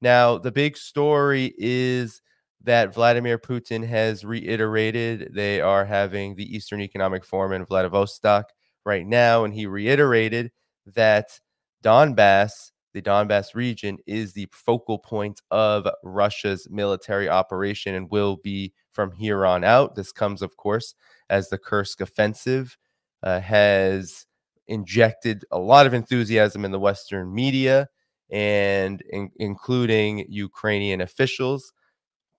Now, the big story is that Vladimir Putin has reiterated they are having the Eastern Economic Forum in Vladivostok right now, and he reiterated that Donbass, the Donbass region, is the focal point of Russia's military operation and will be from here on out. This comes, of course, as the Kursk offensive uh, has injected a lot of enthusiasm in the Western media and in, including Ukrainian officials.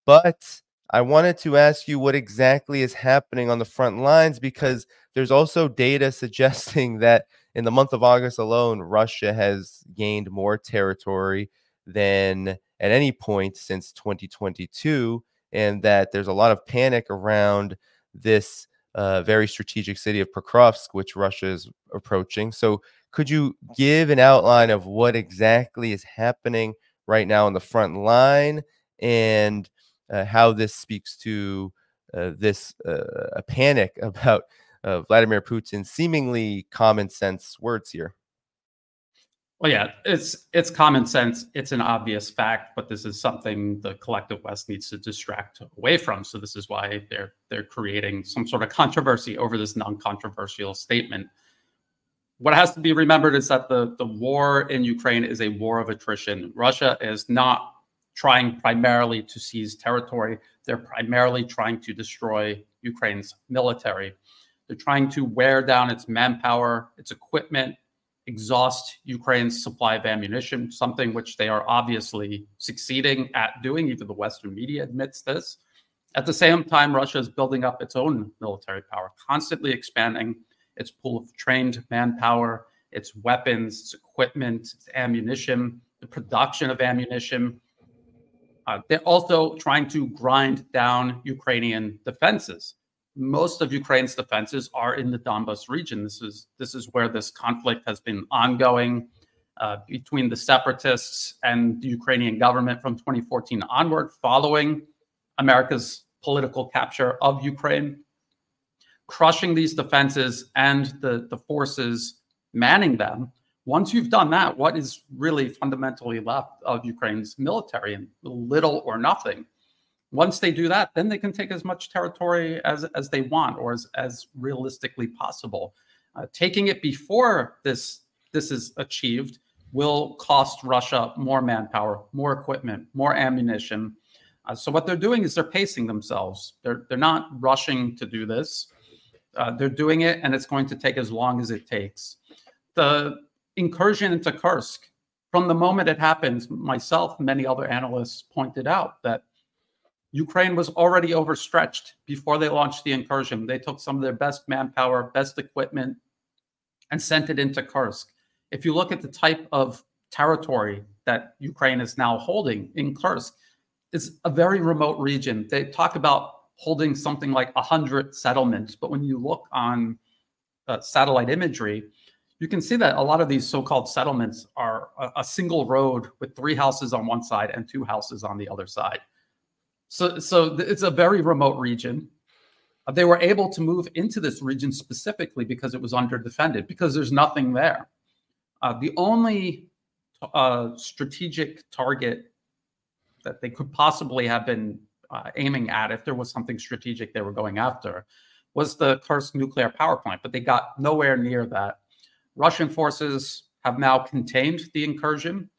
But I wanted to ask you what exactly is happening on the front lines because there's also data suggesting that in the month of August alone, Russia has gained more territory than at any point since 2022, and that there's a lot of panic around this uh, very strategic city of Pokrovsk, which Russia is approaching. So, could you give an outline of what exactly is happening right now on the front line and uh, how this speaks to uh, this uh, a panic about uh, Vladimir Putin's seemingly common sense words here? Well, yeah, it's it's common sense. It's an obvious fact, but this is something the collective West needs to distract away from. So this is why they're they're creating some sort of controversy over this non-controversial statement. What has to be remembered is that the the war in Ukraine is a war of attrition. Russia is not trying primarily to seize territory. They're primarily trying to destroy Ukraine's military. They're trying to wear down its manpower, its equipment, exhaust Ukraine's supply of ammunition, something which they are obviously succeeding at doing. Even the Western media admits this. At the same time, Russia is building up its own military power, constantly expanding its pool of trained manpower, its weapons, its equipment, its ammunition, the production of ammunition. Uh, they're also trying to grind down Ukrainian defenses most of Ukraine's defenses are in the Donbas region. This is this is where this conflict has been ongoing uh, between the separatists and the Ukrainian government from 2014 onward, following America's political capture of Ukraine. Crushing these defenses and the, the forces manning them. Once you've done that, what is really fundamentally left of Ukraine's military? And little or nothing once they do that, then they can take as much territory as, as they want or as, as realistically possible. Uh, taking it before this, this is achieved will cost Russia more manpower, more equipment, more ammunition. Uh, so what they're doing is they're pacing themselves. They're, they're not rushing to do this. Uh, they're doing it, and it's going to take as long as it takes. The incursion into Kursk, from the moment it happens, myself, many other analysts pointed out that Ukraine was already overstretched before they launched the incursion. They took some of their best manpower, best equipment, and sent it into Kursk. If you look at the type of territory that Ukraine is now holding in Kursk, it's a very remote region. They talk about holding something like 100 settlements, but when you look on uh, satellite imagery, you can see that a lot of these so-called settlements are a, a single road with three houses on one side and two houses on the other side. So, so it's a very remote region. Uh, they were able to move into this region specifically because it was underdefended, because there's nothing there. Uh, the only uh, strategic target that they could possibly have been uh, aiming at, if there was something strategic they were going after, was the Kursk nuclear power plant, but they got nowhere near that. Russian forces have now contained the incursion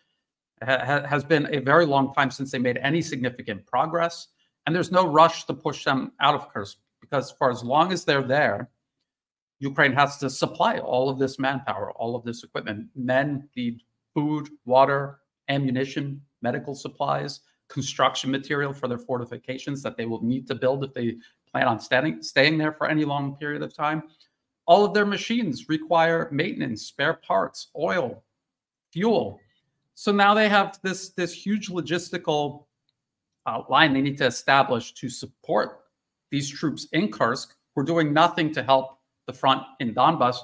ha has been a very long time since they made any significant progress. And there's no rush to push them out of Kursk because for as long as they're there, Ukraine has to supply all of this manpower, all of this equipment. Men need food, water, ammunition, medical supplies, construction material for their fortifications that they will need to build if they plan on standing, staying there for any long period of time. All of their machines require maintenance, spare parts, oil, fuel, so now they have this this huge logistical uh, line they need to establish to support these troops in Kursk who are doing nothing to help the front in Donbas.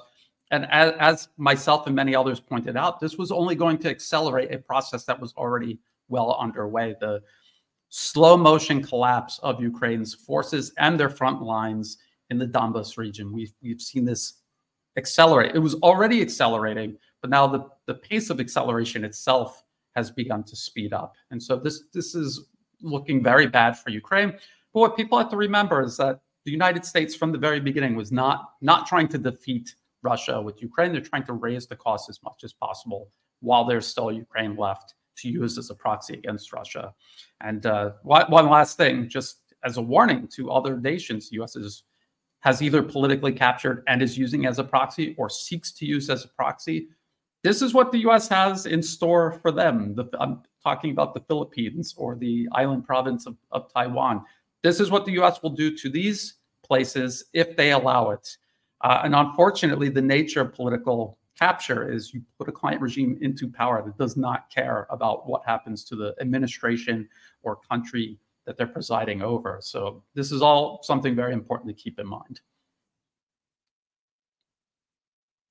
And as, as, myself and many others pointed out, this was only going to accelerate a process that was already well underway. The slow motion collapse of Ukraine's forces and their front lines in the Donbas region. We've, we've seen this accelerate. It was already accelerating but now the, the pace of acceleration itself has begun to speed up. And so this this is looking very bad for Ukraine. But what people have to remember is that the United States from the very beginning was not not trying to defeat Russia with Ukraine. They're trying to raise the cost as much as possible while there's still Ukraine left to use as a proxy against Russia. And uh, one last thing, just as a warning to other nations, the U.S. is, has either politically captured and is using as a proxy or seeks to use as a proxy. This is what the U.S. has in store for them. The, I'm talking about the Philippines or the island province of, of Taiwan. This is what the U.S. will do to these places if they allow it. Uh, and unfortunately, the nature of political capture is you put a client regime into power that does not care about what happens to the administration or country that they're presiding over. So this is all something very important to keep in mind.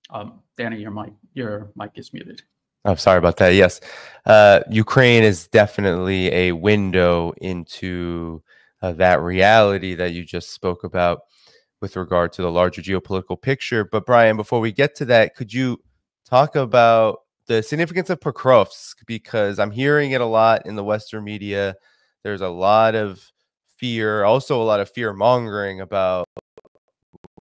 Um, Danny, your mic, your mic is muted. I'm sorry about that. Yes, uh, Ukraine is definitely a window into uh, that reality that you just spoke about with regard to the larger geopolitical picture. But Brian, before we get to that, could you talk about the significance of Pokrovsk? Because I'm hearing it a lot in the Western media. There's a lot of fear, also a lot of fear mongering about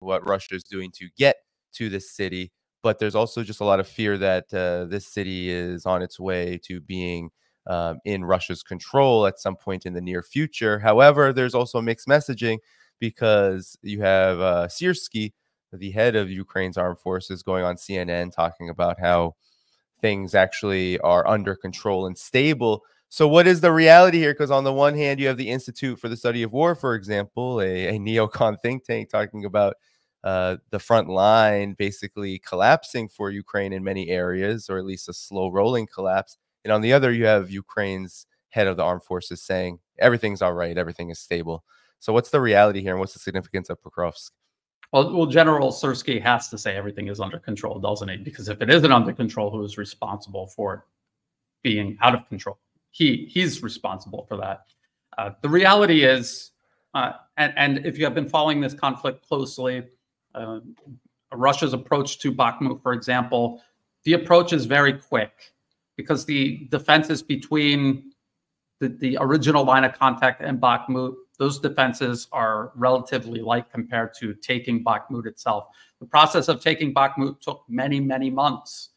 what Russia is doing to get to this city. But there's also just a lot of fear that uh, this city is on its way to being um, in Russia's control at some point in the near future. However, there's also mixed messaging because you have uh, Syrskyi, the head of Ukraine's armed forces, going on CNN talking about how things actually are under control and stable. So, what is the reality here? Because on the one hand, you have the Institute for the Study of War, for example, a, a neocon think tank talking about uh, the front line basically collapsing for Ukraine in many areas, or at least a slow rolling collapse. And on the other, you have Ukraine's head of the armed forces saying everything's all right, everything is stable. So what's the reality here, and what's the significance of Pokrovsk? Well, well, General Syrskyi has to say everything is under control, doesn't he? Because if it isn't under control, who is responsible for being out of control? He he's responsible for that. Uh, the reality is, uh, and, and if you have been following this conflict closely, uh, Russia's approach to Bakhmut, for example, the approach is very quick because the defenses between the, the original line of contact and Bakhmut those defenses are relatively light compared to taking Bakhmut itself. The process of taking Bakhmut took many, many months.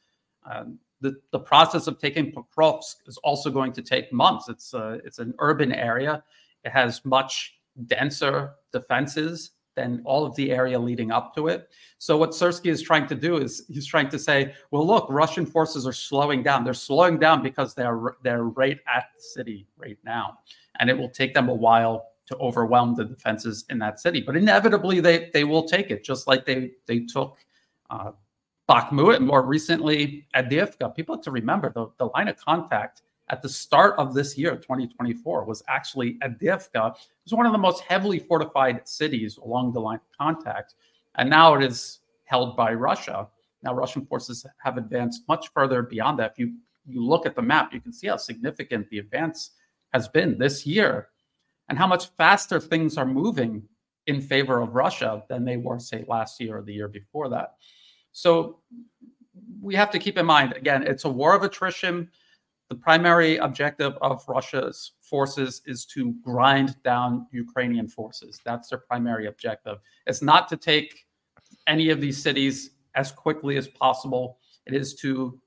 Um, the, the process of taking Pokrovsk is also going to take months. It's, a, it's an urban area. It has much denser defenses than all of the area leading up to it. So what Syrskyi is trying to do is he's trying to say, well, look, Russian forces are slowing down. They're slowing down because they're they're right at the city right now, and it will take them a while to overwhelm the defenses in that city. But inevitably, they they will take it, just like they they took uh, Bakhmut and more recently Avdiivka. People have to remember the, the line of contact at the start of this year, 2024, was actually Avdiivka. It was one of the most heavily fortified cities along the line of contact, and now it is held by Russia. Now, Russian forces have advanced much further beyond that. If you you look at the map, you can see how significant the advance has been this year and how much faster things are moving in favor of Russia than they were, say, last year or the year before that. So we have to keep in mind again, it's a war of attrition. The primary objective of Russia's forces is to grind down Ukrainian forces. That's their primary objective. It's not to take any of these cities as quickly as possible. It is to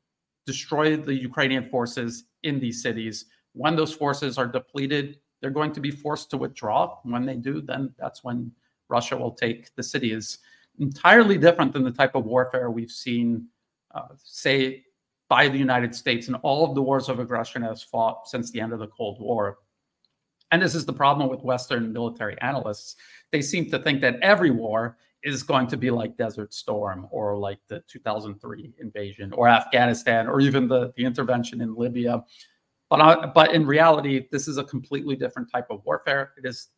destroy the Ukrainian forces in these cities. When those forces are depleted, they're going to be forced to withdraw. When they do, then that's when Russia will take the city. Is entirely different than the type of warfare we've seen, uh, say, by the United States in all of the wars of aggression has fought since the end of the Cold War. And this is the problem with Western military analysts. They seem to think that every war is going to be like Desert Storm or like the 2003 invasion or Afghanistan or even the, the intervention in Libya. But I, but in reality, this is a completely different type of warfare. It is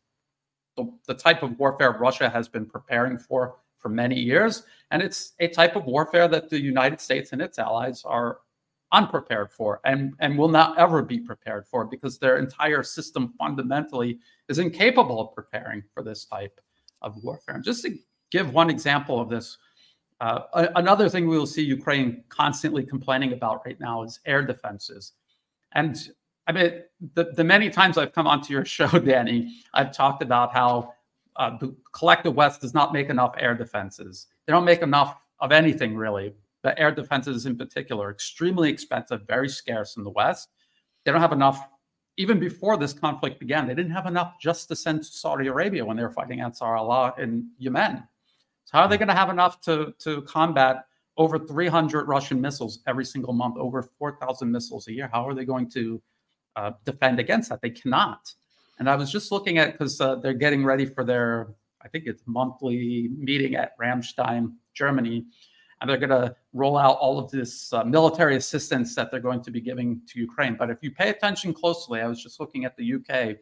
the, the type of warfare Russia has been preparing for for many years, and it's a type of warfare that the United States and its allies are unprepared for and, and will not ever be prepared for because their entire system fundamentally is incapable of preparing for this type of warfare. And just to give one example of this, uh, another thing we will see Ukraine constantly complaining about right now is air defenses. And I mean, the, the many times I've come onto your show, Danny, I've talked about how uh, the collective West does not make enough air defenses. They don't make enough of anything really. The air defenses, in particular, extremely expensive, very scarce in the West. They don't have enough. Even before this conflict began, they didn't have enough just to send to Saudi Arabia when they were fighting Ansar Allah in Yemen. So how are they going to have enough to to combat over 300 Russian missiles every single month, over 4,000 missiles a year? How are they going to uh, defend against that? They cannot. And I was just looking at because uh, they're getting ready for their, I think it's monthly meeting at Ramstein, Germany, and they're going to roll out all of this uh, military assistance that they're going to be giving to Ukraine. But if you pay attention closely, I was just looking at the UK.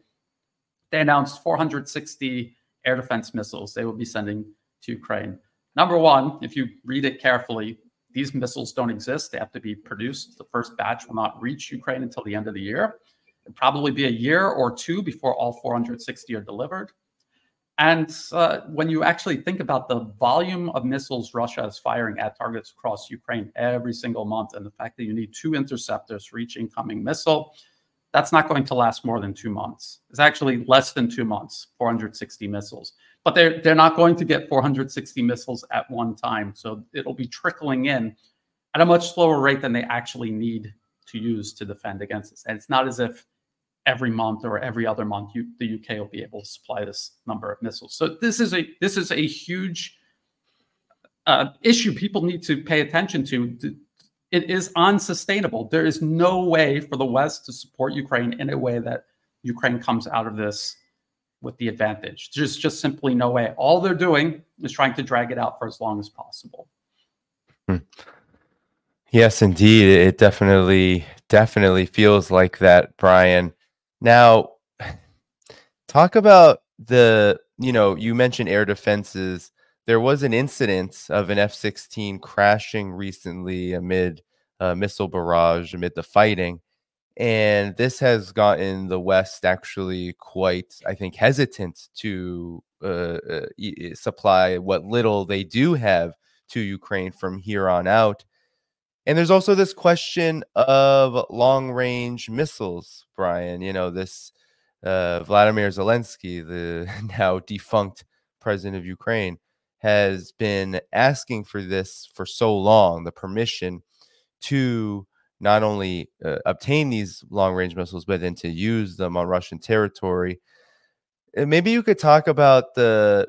They announced 460 air defense missiles they will be sending to Ukraine. Number one, if you read it carefully, these missiles don't exist. They have to be produced. The first batch will not reach Ukraine until the end of the year. It'll probably be a year or two before all 460 are delivered. And uh, when you actually think about the volume of missiles Russia is firing at targets across Ukraine every single month, and the fact that you need two interceptors for each incoming missile, that's not going to last more than two months. It's actually less than two months, 460 missiles. But they're, they're not going to get 460 missiles at one time. So it'll be trickling in at a much slower rate than they actually need to use to defend against this. And it's not as if every month or every other month you, the UK will be able to supply this number of missiles. So this is a this is a huge uh, issue people need to pay attention to it is unsustainable. There is no way for the West to support Ukraine in a way that Ukraine comes out of this with the advantage. There's just simply no way. All they're doing is trying to drag it out for as long as possible. Hmm. Yes, indeed. It definitely, definitely feels like that, Brian. Now, talk about the, you know, you mentioned air defenses there was an incident of an F 16 crashing recently amid a missile barrage, amid the fighting. And this has gotten the West actually quite, I think, hesitant to uh, uh, supply what little they do have to Ukraine from here on out. And there's also this question of long range missiles, Brian. You know, this uh, Vladimir Zelensky, the now defunct president of Ukraine, has been asking for this for so long the permission to not only uh, obtain these long range missiles, but then to use them on Russian territory. And maybe you could talk about the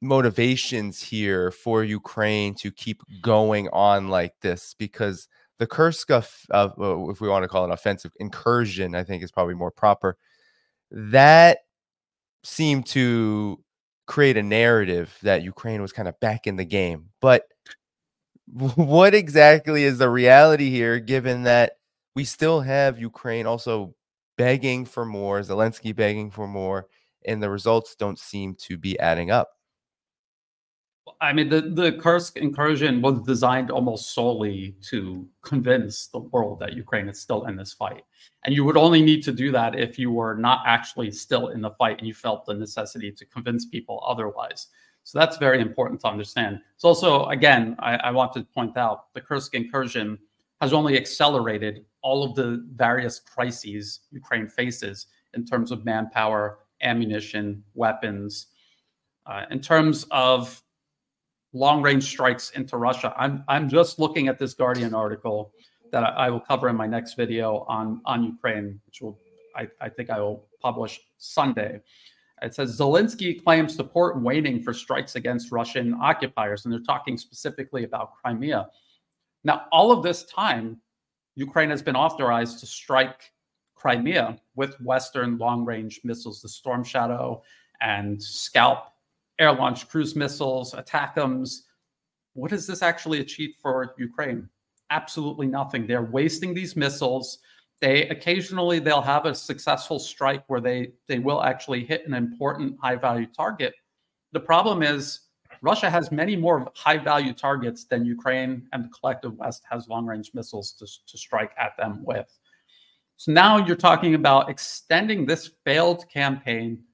motivations here for Ukraine to keep going on like this because the Kursk, of, uh, if we want to call it offensive incursion, I think is probably more proper. That seemed to create a narrative that Ukraine was kind of back in the game. But what exactly is the reality here, given that we still have Ukraine also begging for more, Zelensky begging for more, and the results don't seem to be adding up? I mean, the, the Kursk incursion was designed almost solely to convince the world that Ukraine is still in this fight. And you would only need to do that if you were not actually still in the fight and you felt the necessity to convince people otherwise. So that's very important to understand. It's also, again, I, I want to point out the Kursk incursion has only accelerated all of the various crises Ukraine faces in terms of manpower, ammunition, weapons. Uh, in terms of long range strikes into Russia. I'm I'm just looking at this Guardian article that I, I will cover in my next video on on Ukraine, which will I, I think I will publish Sunday. It says Zelensky claims support waning for strikes against Russian occupiers, and they're talking specifically about Crimea. Now, all of this time, Ukraine has been authorized to strike Crimea with Western long range missiles, the Storm Shadow and Scalp air launched cruise missiles, ATACMS. What does this actually achieve for Ukraine? Absolutely nothing. They're wasting these missiles. They occasionally they'll have a successful strike where they they will actually hit an important high value target. The problem is Russia has many more high value targets than Ukraine and the collective West has long range missiles to, to strike at them with. So now you're talking about extending this failed campaign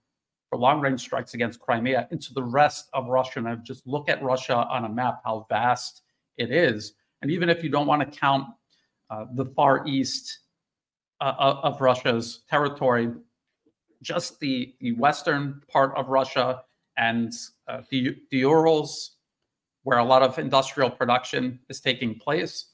for long range strikes against Crimea into the rest of Russia. And I've just look at Russia on a map, how vast it is. And even if you don't want to count uh, the Far East uh, of Russia's territory, just the, the western part of Russia and uh, the, the Urals, where a lot of industrial production is taking place,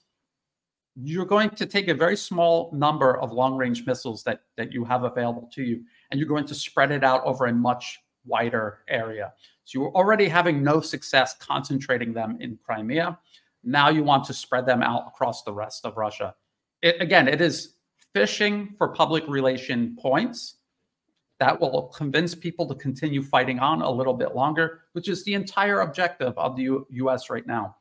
you're going to take a very small number of long-range missiles that, that you have available to you, and you're going to spread it out over a much wider area. So you're already having no success concentrating them in Crimea. Now you want to spread them out across the rest of Russia. It, again, it is fishing for public relation points that will convince people to continue fighting on a little bit longer, which is the entire objective of the U US right now.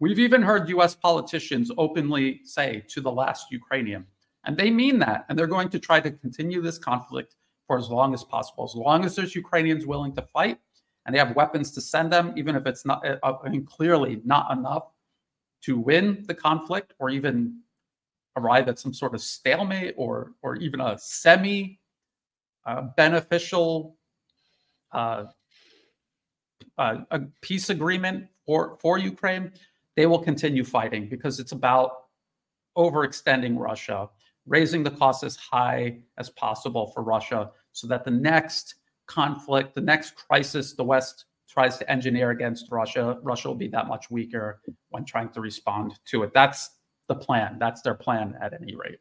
We've even heard US politicians openly say to the last Ukrainian, and they mean that, and they're going to try to continue this conflict for as long as possible. As long as there's Ukrainians willing to fight and they have weapons to send them, even if it's not, uh, I mean, clearly not enough to win the conflict or even arrive at some sort of stalemate or or even a semi uh, beneficial uh, uh, a peace agreement for for Ukraine, they will continue fighting because it's about overextending Russia, raising the cost as high as possible for Russia, so that the next conflict, the next crisis, the West tries to engineer against Russia, Russia will be that much weaker when trying to respond to it. That's the plan. That's their plan at any rate.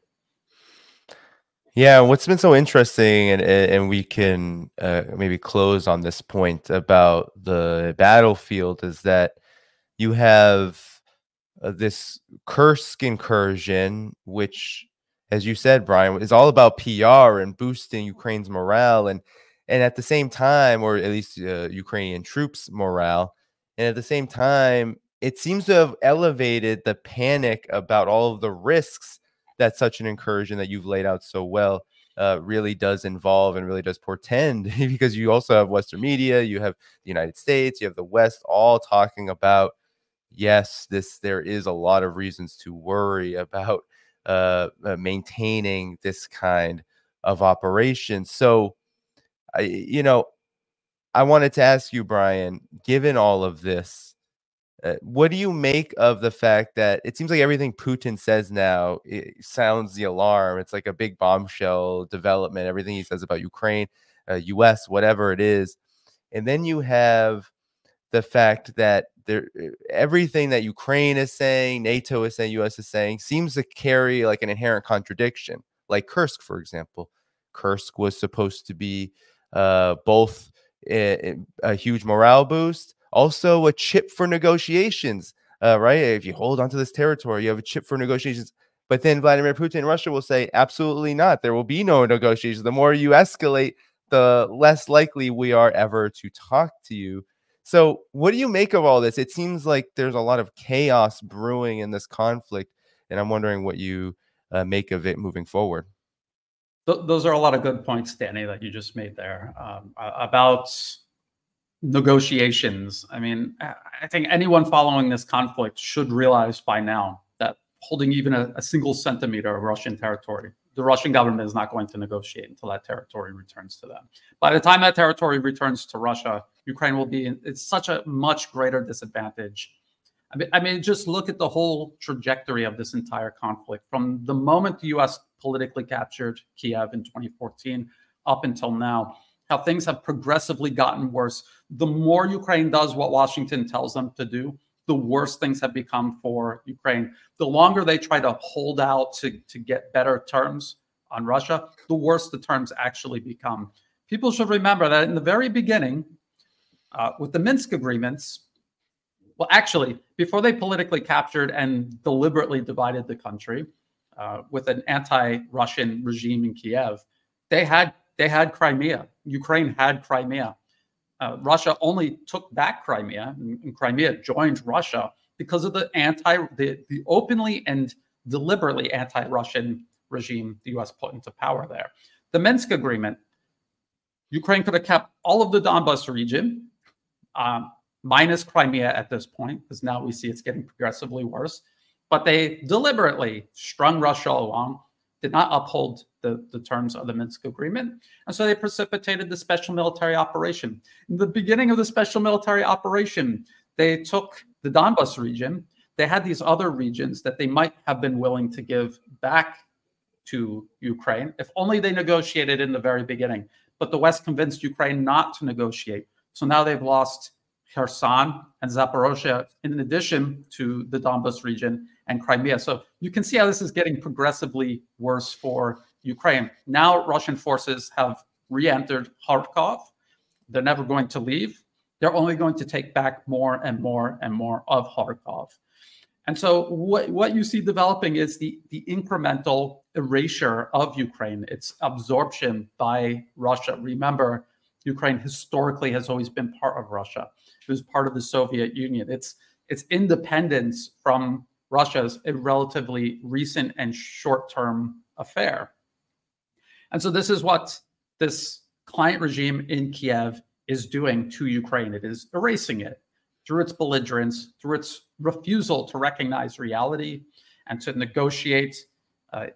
Yeah, what's been so interesting, and and we can uh, maybe close on this point about the battlefield, is that you have uh, this Kursk incursion, which, as you said, Brian, is all about PR and boosting Ukraine's morale, and and at the same time, or at least uh, Ukrainian troops' morale, and at the same time, it seems to have elevated the panic about all of the risks that such an incursion that you've laid out so well uh, really does involve and really does portend because you also have Western media, you have the United States, you have the West all talking about yes, this there is a lot of reasons to worry about uh, uh, maintaining this kind of operation. So, I, you know, I wanted to ask you, Brian, given all of this, uh, what do you make of the fact that it seems like everything Putin says now sounds the alarm? It's like a big bombshell development. Everything he says about Ukraine, uh, U.S., whatever it is, and then you have the fact that there, uh, everything that Ukraine is saying, NATO is saying, U.S. is saying, seems to carry like an inherent contradiction. Like Kursk, for example, Kursk was supposed to be uh, both a, a huge morale boost also, a chip for negotiations, uh, right? If you hold onto this territory, you have a chip for negotiations. But then Vladimir Putin, Russia will say, absolutely not. There will be no negotiations. The more you escalate, the less likely we are ever to talk to you. So, what do you make of all this? It seems like there's a lot of chaos brewing in this conflict, and I'm wondering what you uh, make of it moving forward. Th- those are a lot of good points, Danny, that you just made there um, about negotiations. I mean, I think anyone following this conflict should realize by now that holding even a, a, single centimeter of Russian territory, the Russian government is not going to negotiate until that territory returns to them. By the time that territory returns to Russia, Ukraine will be in it's such a much greater disadvantage. I mean, I mean, just look at the whole trajectory of this entire conflict from the moment the U.S. politically captured Kiev in 2014 up until now how things have progressively gotten worse. The more Ukraine does what Washington tells them to do, the worse things have become for Ukraine. The longer they try to hold out to, to get better terms on Russia, the worse the terms actually become. People should remember that in the very beginning, uh, with the Minsk agreements, well, actually, before they politically captured and deliberately divided the country uh, with an anti Russian regime in Kiev, they had they had Crimea. Ukraine had Crimea. Uh, Russia only took back Crimea, and, and, Crimea joined Russia because of the anti, the, the openly and deliberately anti-Russian regime the U.S. put into power there. The Minsk Agreement, Ukraine could have kept all of the Donbas region, um, minus Crimea at this point, because now we see it's getting progressively worse. But they deliberately strung Russia along did not uphold the, the terms of the Minsk agreement. And so they precipitated the special military operation. In the beginning of the special military operation, they took the Donbas region. They had these other regions that they might have been willing to give back to Ukraine. If only they negotiated in the very beginning. But the West convinced Ukraine not to negotiate. So now they've lost Kherson and Zaporozhye, in addition to the Donbas region and Crimea. So you can see how this is getting progressively worse for Ukraine. Now Russian forces have re-entered Kharkov. They're never going to leave. They're only going to take back more and more and more of Kharkov. And so what, what you see developing is the, the incremental erasure of Ukraine, its absorption by Russia. Remember, Ukraine historically has always been part of Russia. It was part of the Soviet Union. Its, its independence from Russia is a relatively recent and short-term affair. And so this is what this client regime in Kiev is doing to Ukraine. It is erasing it through its belligerence, through its refusal to recognize reality and to negotiate uh,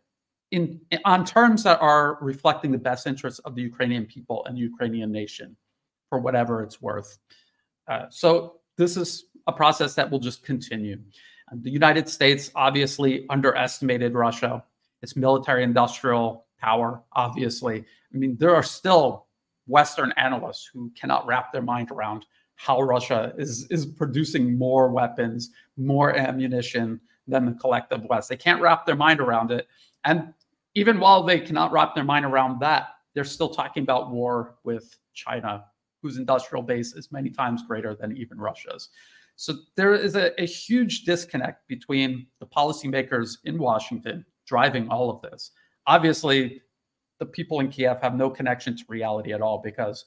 in, on terms that are reflecting the best interests of the Ukrainian people and the Ukrainian nation for whatever it's worth. Uh, so this is a process that will just continue. The United States obviously underestimated Russia, its military industrial power, obviously. I mean, there are still Western analysts who cannot wrap their mind around how Russia is, is producing more weapons, more ammunition than the collective West. They can't wrap their mind around it. And even while they cannot wrap their mind around that, they're still talking about war with China, whose industrial base is many times greater than even Russia's. So there is a, a huge disconnect between the policymakers in Washington driving all of this. Obviously, the people in Kiev have no connection to reality at all because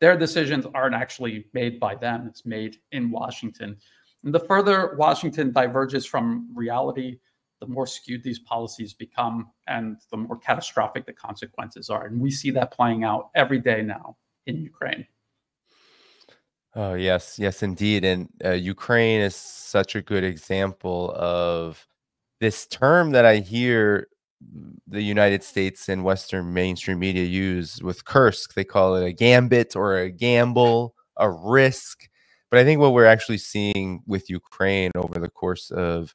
their decisions aren't actually made by them, it's made in Washington. And the further Washington diverges from reality, the more skewed these policies become and the more catastrophic the consequences are. And we see that playing out every day now in Ukraine. Oh, yes, yes, indeed. And uh, Ukraine is such a good example of this term that I hear the United States and Western mainstream media use with Kursk. They call it a gambit or a gamble, a risk. But I think what we're actually seeing with Ukraine over the course of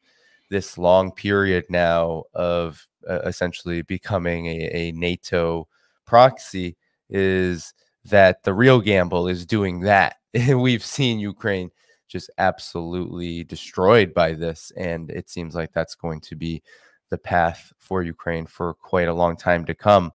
this long period now of uh, essentially becoming a, a NATO proxy is that the real gamble is doing that. We've seen Ukraine just absolutely destroyed by this. And it seems like that's going to be the path for Ukraine for quite a long time to come.